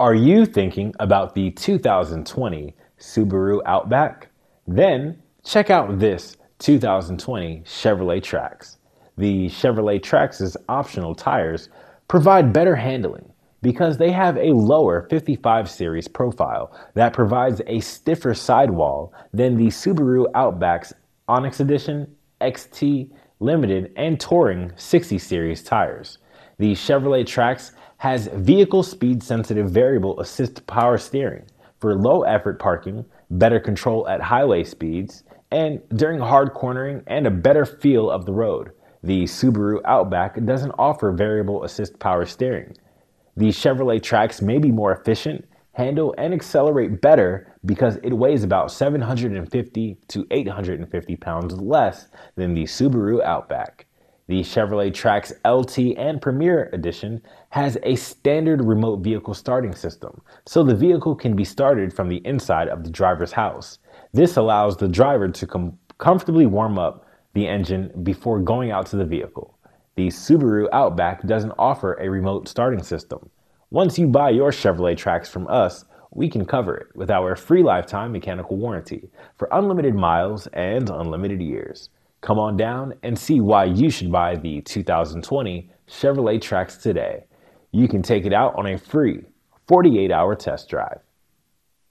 Are you thinking about the 2020 Subaru Outback? Then check out this 2020 Chevrolet Trax. The Chevrolet Trax's optional tires provide better handling because they have a lower 55 series profile that provides a stiffer sidewall than the Subaru Outback's Onyx Edition, XT, Limited, and Touring 60 series tires. The Chevrolet Trax has vehicle speed sensitive variable assist power steering for low effort parking, better control at highway speeds, and during hard cornering and a better feel of the road. The Subaru Outback doesn't offer variable assist power steering. The Chevrolet Trax may be more efficient, handle, and accelerate better because it weighs about 750 to 850 pounds less than the Subaru Outback. The Chevrolet Trax LT and Premier Edition has a standard remote vehicle starting system, so the vehicle can be started from the inside of the driver's house. This allows the driver to com- comfortably warm up the engine before going out to the vehicle. The Subaru Outback doesn't offer a remote starting system. Once you buy your Chevrolet Trax from us, we can cover it with our free lifetime mechanical warranty for unlimited miles and unlimited years. Come on down and see why you should buy the 2020 Chevrolet Trax today. You can take it out on a free 48 hour test drive.